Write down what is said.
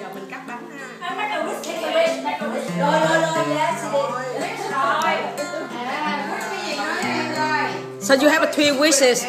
giờ mình cắt bánh ha. Rồi rồi rồi rồi so you have three wishes.